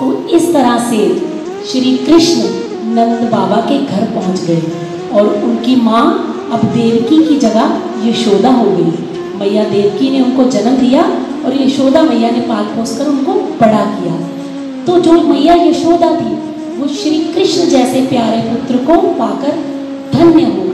तो इस तरह से श्री कृष्ण नंद बाबा के घर पहुँच गए और उनकी माँ अब देवकी की जगह यशोदा हो गई। मैया देवकी ने उनको जन्म दिया और यशोदा मैया ने पाल पोस कर उनको बड़ा किया। तो जो मैया यशोदा थी, वो श्री कृष्ण जैसे प्यारे पुत्र को पाकर धन्य हो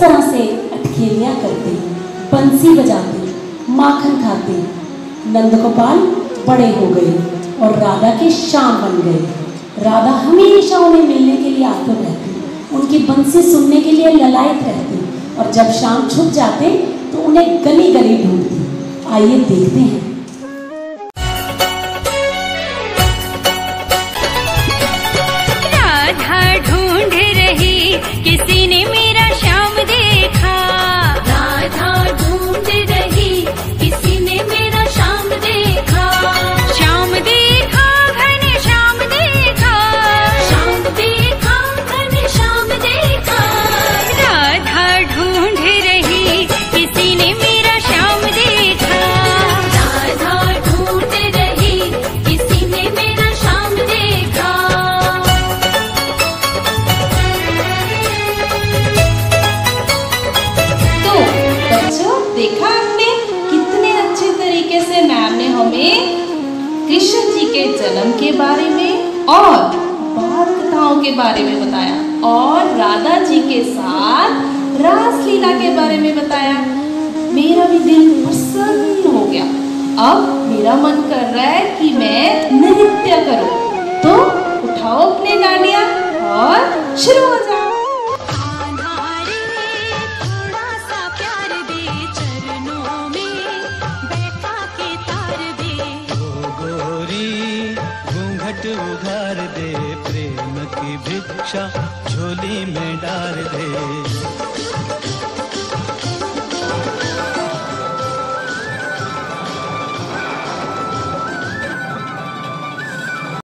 तरह से अटखेलियाँ करते, बंसी बजाते, माखन खाते। नंद गोपाल बड़े हो गए और राधा के शाम बन गए। राधा हमेशा उन्हें मिलने के लिए आतुर रहती, उनकी बंसी सुनने के लिए ललायत रहती और जब शाम छुप जाते तो उन्हें गली गली ढूंढती। आइए देखते हैं। और बहुत कथाओं के बारे में बताया और राधा जी के साथ रास लीला के बारे में बताया। मेरा भी दिल प्रसन्न हो गया। अब मेरा मन कर रहा है कि मैं उघार दे प्रेम की भिक्षा झोली में डाल दे।